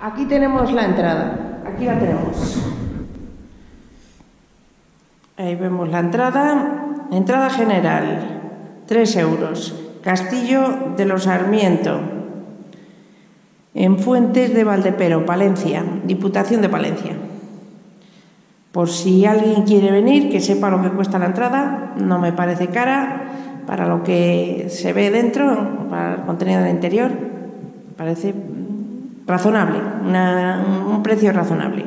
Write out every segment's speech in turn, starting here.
Aquí tenemos la entrada. Aquí la tenemos. Ahí vemos la entrada. Entrada general, 3 euros. Castillo de los Sarmiento. En Fuentes de Valdepero, Palencia, Diputación de Palencia. Por si alguien quiere venir, que sepa lo que cuesta la entrada, no me parece cara para lo que se ve dentro, para el contenido del interior, parece razonable, un precio razonable.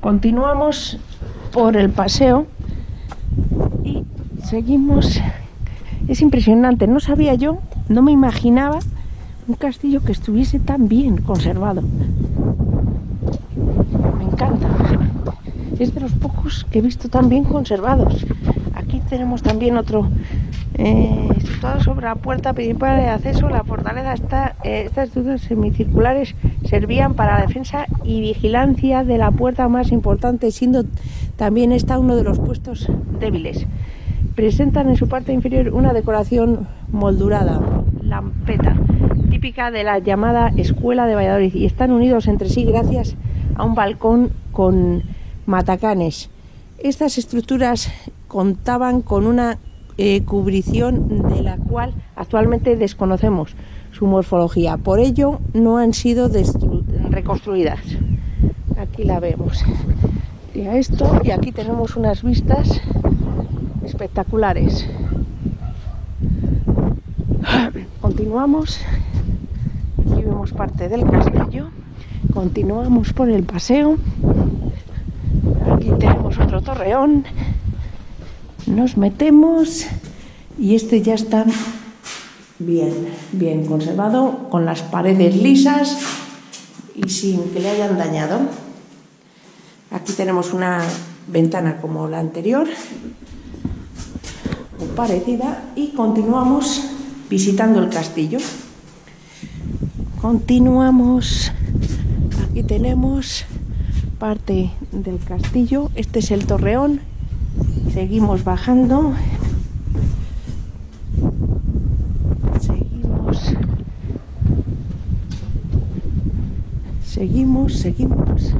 Continuamos por el paseo y seguimos. Es impresionante, no sabía yo, no me imaginaba un castillo que estuviese tan bien conservado. Me encanta. Es de los pocos que he visto tan bien conservados. Aquí tenemos también otro eh, sobre la puerta principal de acceso. La fortaleza está, eh, estas dudas semicirculares servían para la defensa y vigilancia de la puerta más importante, siendo también esta uno de los puestos débiles. Presentan en su parte inferior una decoración moldurada, lampeta, típica de la llamada Escuela de Valladolid y están unidos entre sí gracias a un balcón con matacanes. Estas estructuras contaban con una eh, cubrición de la cual actualmente desconocemos su morfología. Por ello no han sido reconstruidas. Aquí la vemos. Y a esto y aquí tenemos unas vistas espectaculares. Continuamos. Aquí vemos parte del castillo. Continuamos por el paseo. Aquí tenemos otro torreón. Nos metemos y este ya está bien, bien conservado, con las paredes lisas y sin que le hayan dañado. Aquí tenemos una ventana como la anterior, parecida, y continuamos visitando el castillo. Continuamos. Aquí tenemos parte del castillo. Este es el torreón. Seguimos bajando. Seguimos. Seguimos, seguimos.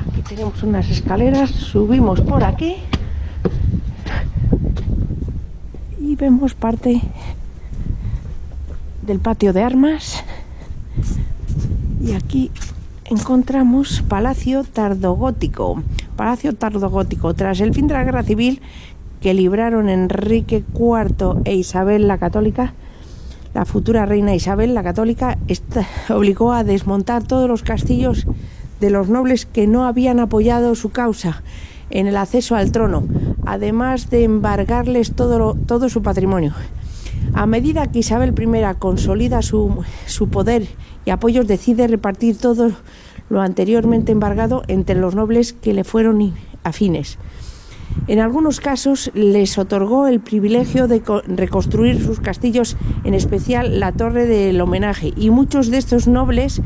Aquí tenemos unas escaleras. Subimos por aquí. Y vemos parte del patio de armas. Y aquí encontramos Palacio Tardogótico. Palacio Tardogótico. Tras el fin de la guerra civil que libraron Enrique IV e Isabel la Católica, la futura reina Isabel la Católica obligó a desmontar todos los castillos de los nobles que no habían apoyado su causa en el acceso al trono, además de embargarles todo, todo su patrimonio. A medida que Isabel I consolida su, su poder y apoyos, decide repartir todo lo anteriormente embargado entre los nobles que le fueron afines. En algunos casos les otorgó el privilegio de reconstruir sus castillos, en especial la torre del homenaje, y muchos de estos nobles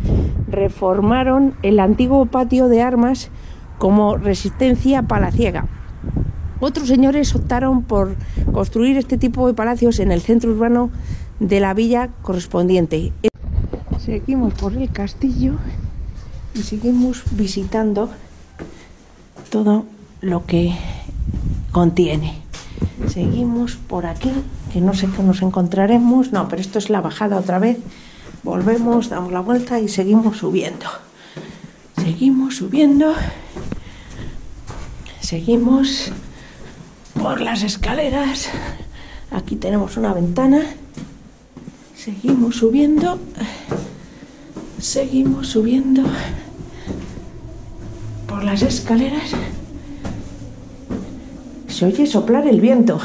reformaron el antiguo patio de armas como resistencia palaciega. Otros señores optaron por construir este tipo de palacios en el centro urbano de la villa correspondiente. Seguimos por el castillo y seguimos visitando todo lo que contiene. Seguimos por aquí, que no sé qué nos encontraremos. No, pero esto es la bajada otra vez. Volvemos, damos la vuelta y seguimos subiendo. Seguimos subiendo. Seguimos por las escaleras. Aquí tenemos una ventana. Seguimos subiendo. Seguimos subiendo por las escaleras. Se oye soplar el viento.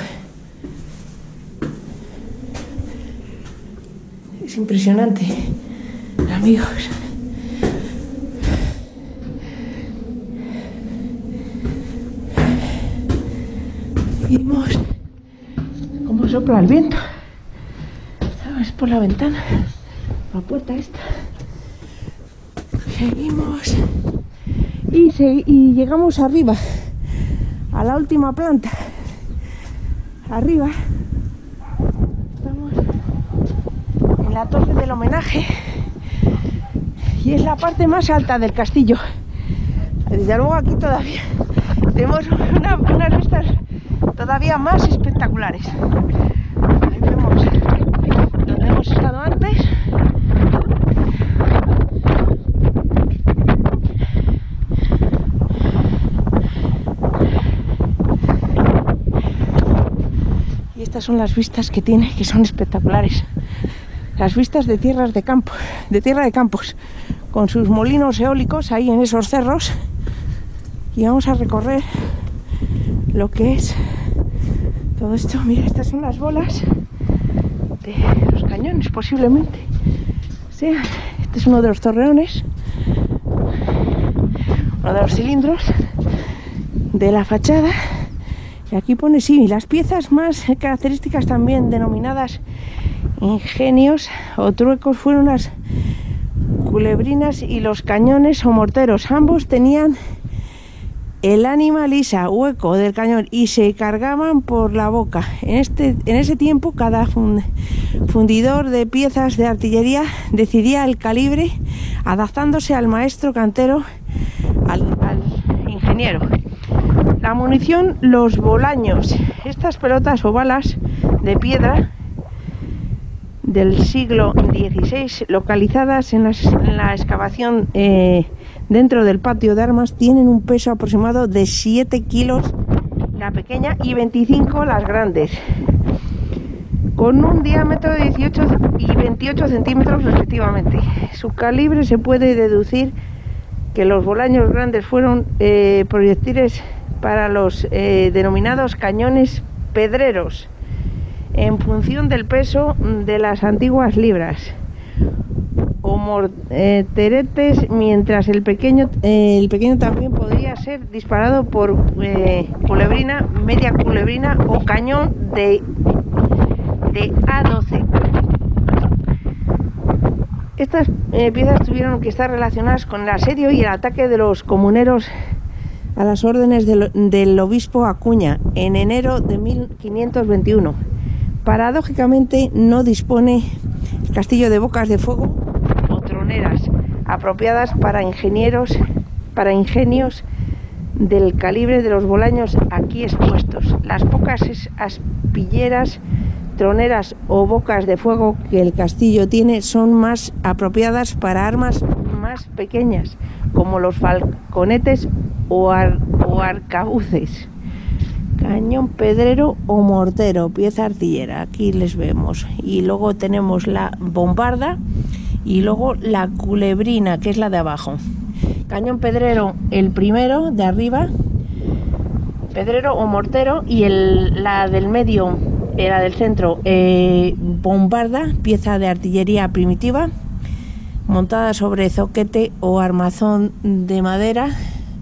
Es impresionante, amigos. Vimos cómo sopla el viento. Es por la ventana, la puerta esta. Seguimos y, llegamos arriba, a la última planta. Arriba estamos en la torre del homenaje y es la parte más alta del castillo. Desde luego aquí todavía tenemos unas vistas todavía más espectaculares. Ahí vemos donde hemos estado antes. Y estas son las vistas que tiene, que son espectaculares. Las vistas de tierras de campo, de tierra de campos, con sus molinos eólicos ahí en esos cerros. Y vamos a recorrer lo que es todo esto. Mira, estas son las bolas de los cañones, posiblemente. sea, este es uno de los torreones, uno de los cilindros de la fachada. Y aquí pone, sí, las piezas más características también denominadas ingenios o truecos fueron las culebrinas y los cañones o morteros. Ambos tenían el ánima lisa, hueco del cañón y se cargaban por la boca. En, este, en ese tiempo cada fundidor de piezas de artillería decidía el calibre adaptándose al maestro cantero, al, al ingeniero. La munición, los bolaños, estas pelotas o balas de piedra del siglo XVI localizadas en, la excavación eh, dentro del patio de armas tienen un peso aproximado de 7 kilos la pequeña y 25 las grandes. Con un diámetro de 18 y 28 centímetros respectivamente. Su calibre se puede deducir que los bolaños grandes fueron eh, proyectiles para los eh, denominados cañones pedreros en función del peso de las antiguas libras o morteretes, mientras el pequeño, el pequeño también podría ser disparado por eh, culebrina, media culebrina o cañón de, de A12. Estas eh, piezas tuvieron que estar relacionadas con el asedio y el ataque de los comuneros a las órdenes del, obispo Acuña en enero de 1521 Paradójicamente no dispone el castillo de bocas de fuego o troneras apropiadas para ingenieros, para ingenios del calibre de los bolaños aquí expuestos. Las pocas aspilleras, troneras o bocas de fuego que el castillo tiene son más apropiadas para armas pequeñas, como los falconetes o, o arcabuces cañón pedrero o mortero, pieza artillera, aquí les vemos. Y luego tenemos la bombarda y luego la culebrina, que es la de abajo. Cañón pedrero, el primero de arriba, pedrero o mortero, y el, la del medio, la del centro, eh, bombarda, pieza de artillería primitiva, montada sobre zoquete o armazón de madera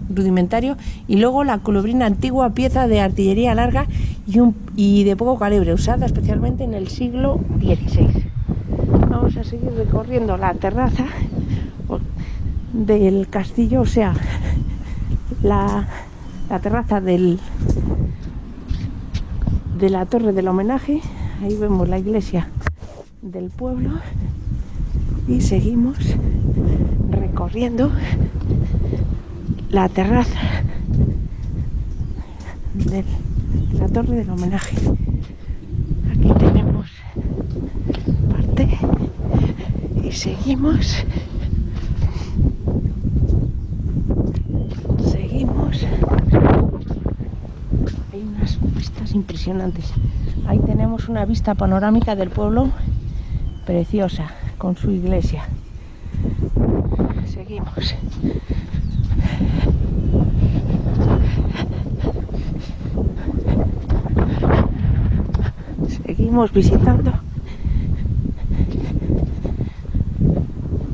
rudimentario y luego la culebrina antigua pieza de artillería larga y, un, y de poco calibre usada especialmente en el siglo XVI. Vamos a seguir recorriendo la terraza del castillo, o sea, la, la terraza del, de la torre del homenaje. Ahí vemos la iglesia del pueblo y seguimos recorriendo la terraza de la torre del homenaje. Aquí tenemos parte y seguimos. Seguimos. Hay unas vistas impresionantes. Ahí tenemos una vista panorámica del pueblo preciosa con su iglesia. Seguimos. Seguimos visitando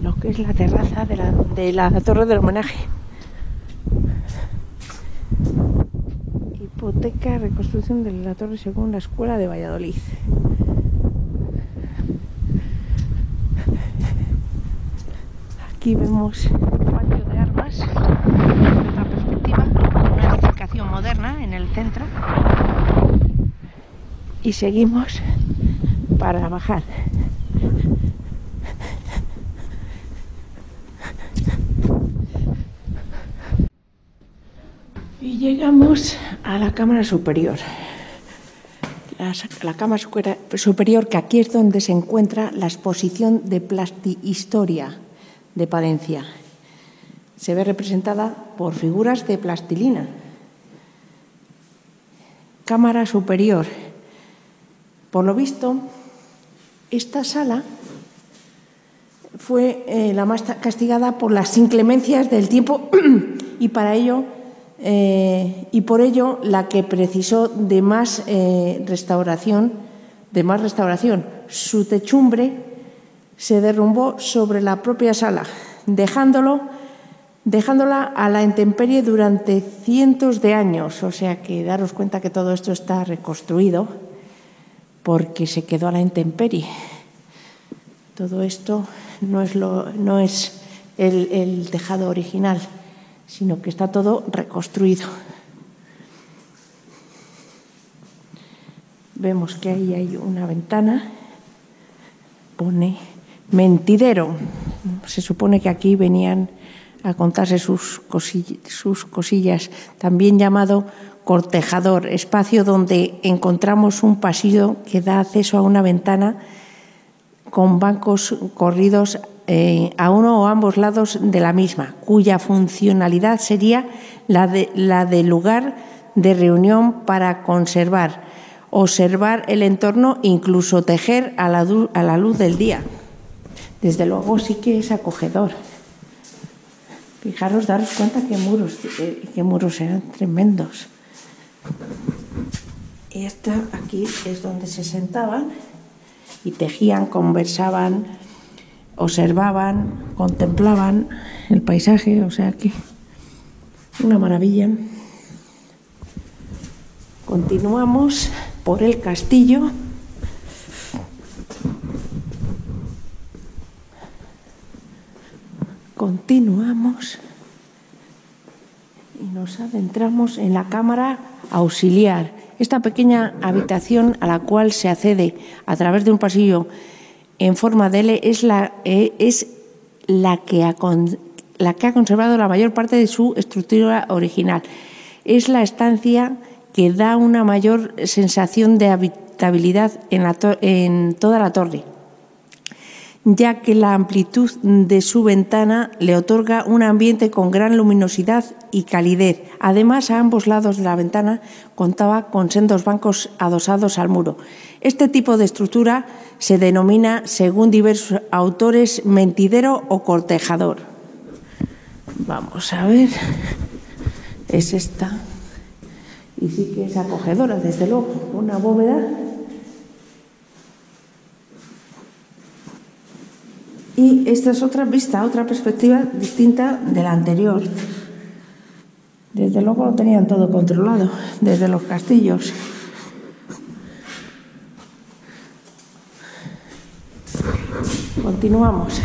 lo que es la terraza de la, de la torre del homenaje. Hipoteca reconstrucción de la torre según la escuela de Valladolid. Aquí vemos el patio de armas desde otra perspectiva, una edificación moderna en el centro. Y seguimos para bajar. Y llegamos a la cámara superior. La, la cámara superior, que aquí es donde se encuentra la exposición de Plastihistoria de Palencia. Se ve representada por figuras de plastilina. Cámara superior. Por lo visto, esta sala fue eh, la más castigada por las inclemencias del tiempo y para ello eh, y por ello la que precisó de más eh, restauración, de más restauración. Su techumbre se derrumbó sobre la propia sala, dejándolo, dejándola a la intemperie durante cientos de años. O sea que daros cuenta que todo esto está reconstruido porque se quedó a la intemperie. Todo esto no es, lo, no es el, el tejado original sino que está todo reconstruido. Vemos que ahí hay una ventana, pone mentidero. Se supone que aquí venían a contarse sus cosillas, también llamado cortejador, espacio donde encontramos un pasillo que da acceso a una ventana con bancos corridos eh, a uno o ambos lados de la misma, cuya funcionalidad sería la de, lugar de reunión para conservar, observar el entorno, incluso tejer a la luz del día. Desde luego sí que es acogedor. Fijaros, daros cuenta que muros, eh, qué muros eran tremendos. Esta aquí es donde se sentaban y tejían, conversaban, observaban, contemplaban el paisaje, o sea que una maravilla. Continuamos por el castillo. Continuamos y nos adentramos en la cámara auxiliar, esta pequeña habitación a la cual se accede a través de un pasillo en forma de L es la, eh, es la, que ha la que ha conservado la mayor parte de su estructura original. Es la estancia que da una mayor sensación de habitabilidad en, en toda la torre ya que la amplitud de su ventana le otorga un ambiente con gran luminosidad y calidez. Además, a ambos lados de la ventana contaba con sendos bancos adosados al muro. Este tipo de estructura se denomina, según diversos autores, mentidero o cortejador. Vamos a ver. Es esta. Y sí que es acogedora, desde luego. Una bóveda. Y esta es otra vista, otra perspectiva distinta de la anterior. Desde luego lo tenían todo controlado, desde los castillos. Continuamos.